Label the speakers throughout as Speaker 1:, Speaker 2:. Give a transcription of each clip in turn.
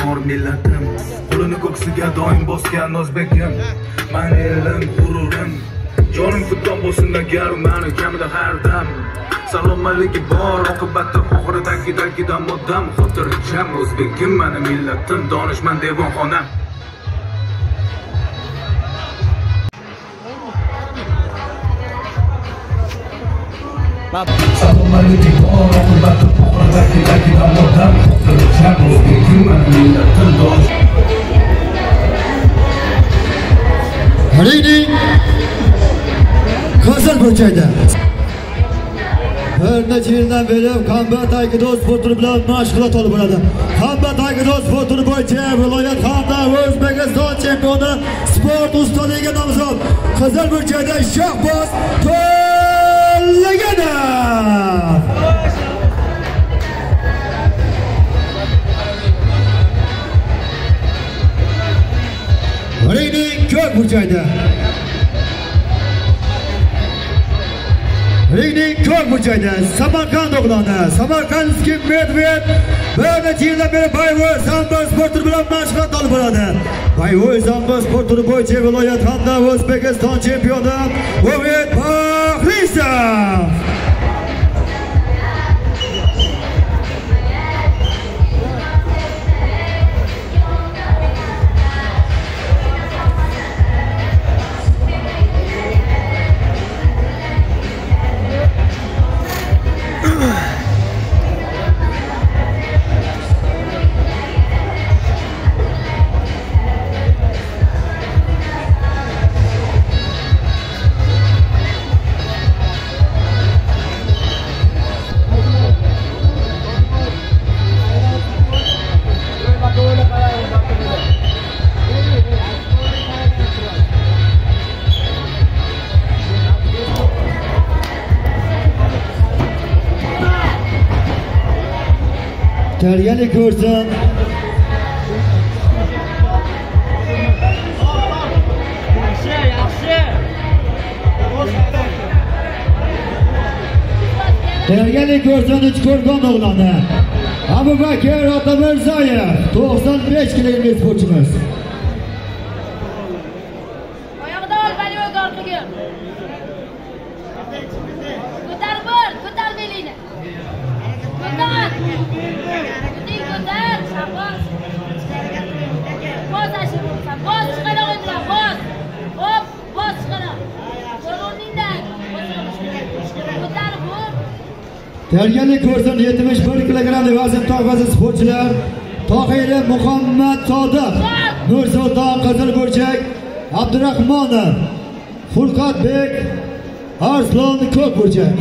Speaker 1: bor millatim qo'lini ko'ksiga doim bosgan o'zbekim man elim g'ururim jonim fido bo'lsin agar mani kamida har dam. Salomatligi bor oqibatda oxiridagi moddam muddam xotirjam o'zbekim mani millatim donishmand devonxonam. Salomatligi bor oqibatda oxiridagi dagidan muddam xotirjam o'zbekim mani millatim donishmand
Speaker 2: Ringning Qizil burchakda bir necha yildan beri kombat aikido sport turi bilan mashg'ulot olib boradi. Kombat aikido sport turi bo'yicha viloyat hamda o'zbekiston chempioni sport ustaligiga nomzod. Qizil burchakda shahboz to'laganov ringning ko'k ringning ko'k burchakda samarqand o'g'loni samarqandskiy medved bir necha yildan beri boyvoy sambo sport turi bilan mashg'ulot olib boradi boyvoy sambo sport turi bo'yicha viloyat hamda o'zbekiston chempioni umid bahrisov Tayyorgarlik ko'rsin.
Speaker 3: yaxshi yaxshi
Speaker 2: Tayyorgarlik ko'rsin Uchko'rgon o'g'loni. Abubakir Otamirzayev 95 kilometr sportchimiz.
Speaker 4: Ko'tar, shabos. Boz ashir bo'lsan, boz chiqaroq endi, boz. Hop, boz chiqaroq. Qo'l o'rningdan. Ko'tar bu.
Speaker 2: Tayyorgarlik ko'rsin 71 kilogramm vazn toifasi sportchilar. Tohiri Muhammad Sodiq, Nursulton Qizilburchak, Abdurahmonov, Fulqatbek, Arslon Ko'kburchak.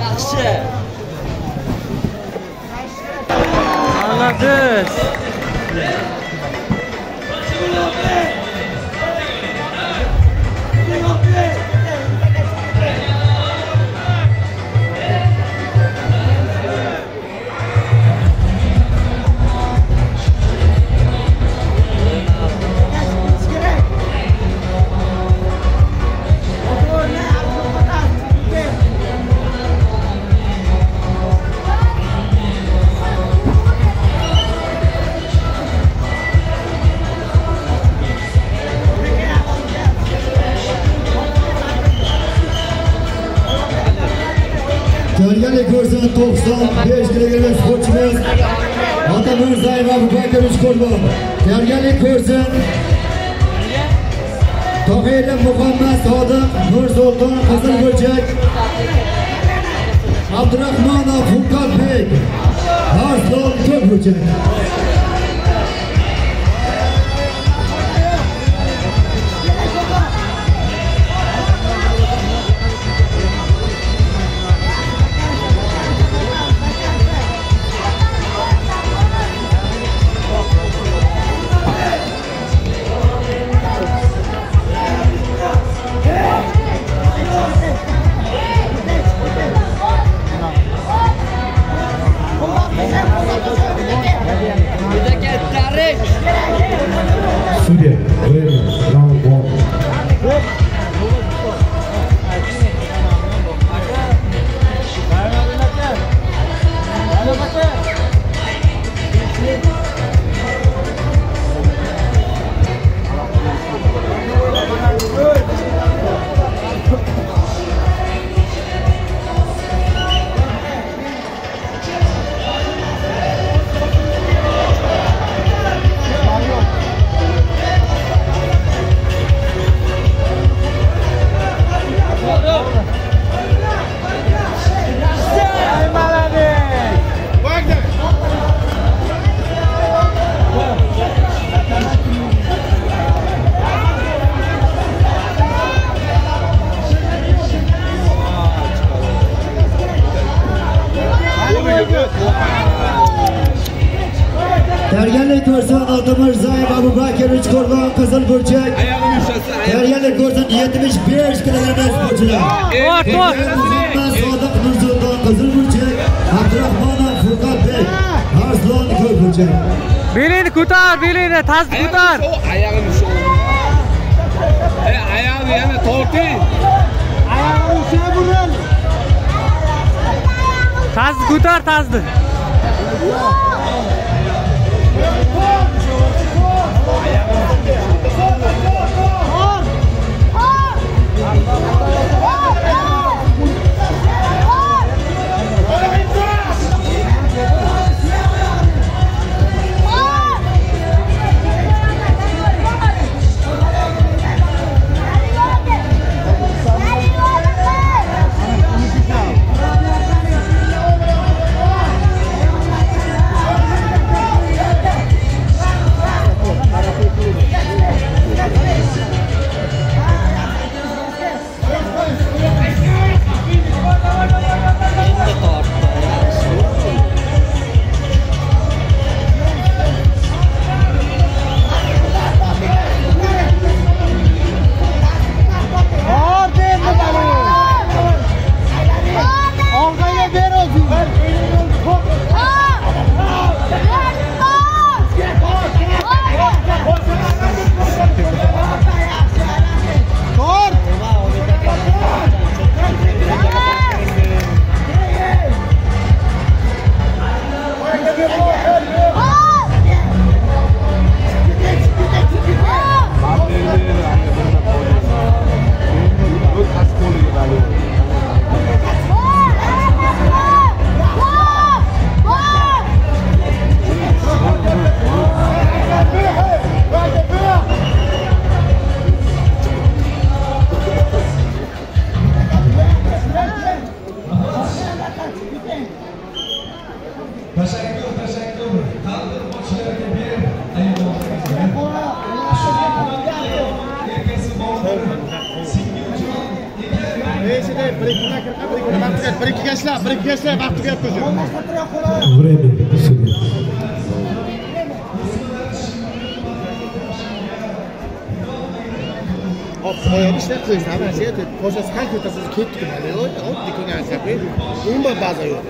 Speaker 3: Yaxshi молодец
Speaker 2: Tayyorgarlik ko'rsin 95 kilogramm sportchimiz Otamirzayev Abubakir Uchko'rgon. Tayyorgarlik ko'rsin Tohiri Muhammad Sodiq, Nursulton Qizilburchak, Abdurahmonov Fulqatbek, Arslon Ko'kburchak. Amen. Tayyorgarlik ko'rsin Oltimirzayev Abubakir uch qo'rg'on qizil burchak. Tayyorgarlik ko'rsin 75 kg sportchilar.
Speaker 3: Bor, bor.
Speaker 2: Muhammad Sodiq Nursulton qizil burchak, Abdurahmonov Furqatbek Arslon ko'k burchak.
Speaker 3: Belini ko'tar, belini tazdi ko'tar.
Speaker 5: Ayağını şu. E ayağını yana torting.
Speaker 3: Tazdi ko'tar, Olha, tazdi.
Speaker 6: bir ikki gashlab bir ikki gashlab vaqt tugatdi o'zi
Speaker 2: Время. Studio.
Speaker 6: hop oyoq ishlab qo'yishdi mana shu yerda ko'chasi qancha o'tasiz ketdi hali oddiy ko'rgan umuman baza yo'q